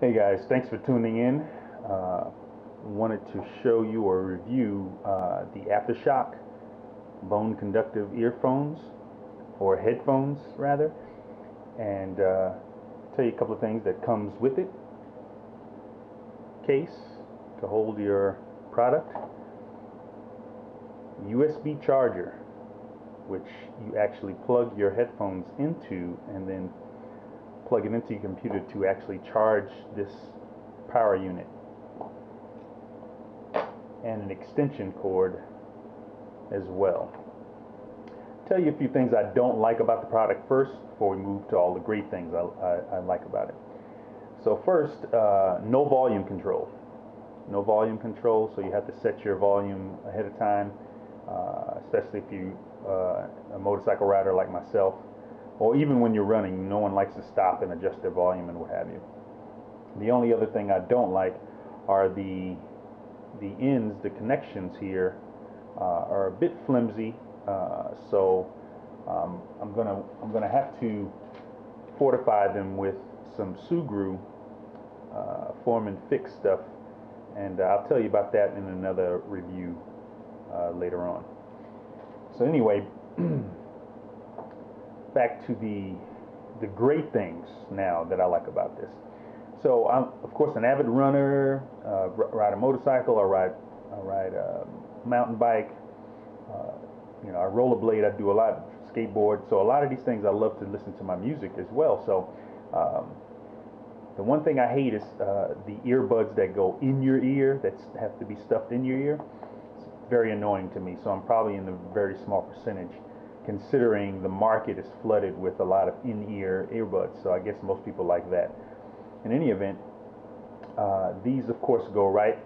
Hey guys, thanks for tuning in. Uh, wanted to show you or review uh, the AfterShokz bone conductive earphones or headphones rather and uh, tell you a couple of things that comes with it. Case to hold your product. USB charger which you actually plug your headphones into and then plug it into your computer to actually charge this power unit and an extension cord as well. Tell you a few things I don't like about the product first before we move to all the great things I, I, I like about it. So first, uh, no volume control. No volume control, so you have to set your volume ahead of time, uh, especially if you uh, a motorcycle rider like myself or even when you're running, no one likes to stop and adjust their volume and what have you. The only other thing I don't like are the the ends, the connections here uh, are a bit flimsy, uh, so um, I'm gonna I'm gonna have to fortify them with some Sugru uh, form and fix stuff, and I'll tell you about that in another review uh, later on. So anyway. back to the the great things now that I like about this. So I'm of course an avid runner, uh, ride a motorcycle, I ride I ride a mountain bike, uh, you know I rollerblade, I do a lot of skateboard. So a lot of these things I love to listen to my music as well. So um, the one thing I hate is uh, the earbuds that go in your ear that have to be stuffed in your ear. It's very annoying to me. So I'm probably in the very small percentage considering the market is flooded with a lot of in-ear earbuds. So I guess most people like that. In any event, uh, these of course go right,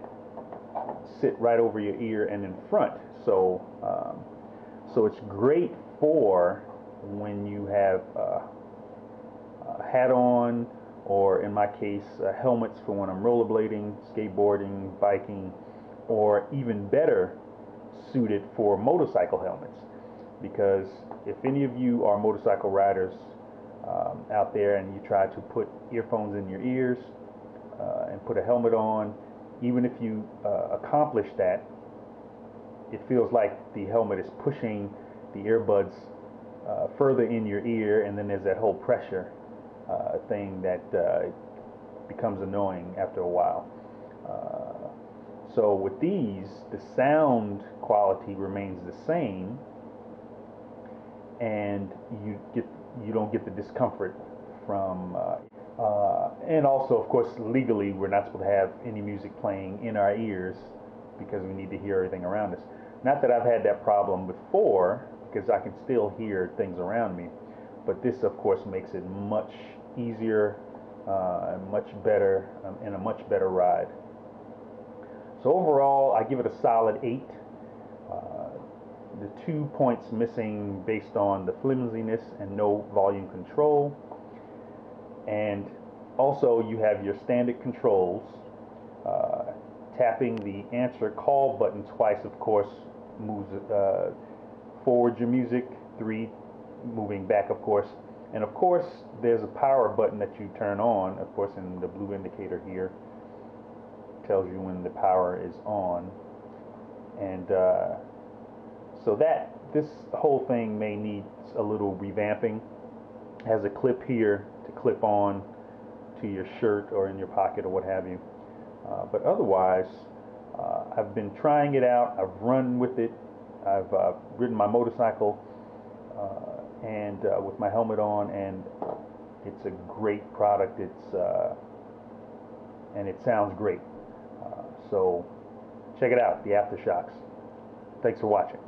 sit right over your ear and in front. So, um, so it's great for when you have uh, a hat on, or in my case, uh, helmets for when I'm rollerblading, skateboarding, biking, or even better suited for motorcycle helmets because if any of you are motorcycle riders um, out there and you try to put earphones in your ears uh, and put a helmet on, even if you uh, accomplish that, it feels like the helmet is pushing the earbuds uh, further in your ear, and then there's that whole pressure uh, thing that uh, becomes annoying after a while. Uh, so with these, the sound quality remains the same, and you get you don't get the discomfort from uh, uh, and also of course legally we're not supposed to have any music playing in our ears because we need to hear everything around us. Not that I've had that problem before because I can still hear things around me but this of course makes it much easier uh, much better um, and a much better ride. So overall I give it a solid 8 the two points missing based on the flimsiness and no volume control. And also you have your standard controls. Uh, tapping the answer call button twice, of course, moves uh, forward your music. Three, moving back, of course. And of course, there's a power button that you turn on, of course, in the blue indicator here. Tells you when the power is on. And uh, so that this whole thing may need a little revamping. It Has a clip here to clip on to your shirt or in your pocket or what have you. Uh, but otherwise, uh, I've been trying it out. I've run with it. I've uh, ridden my motorcycle uh, and uh, with my helmet on, and it's a great product. It's uh, and it sounds great. so check it out, the AfterShokz. Thanks for watching.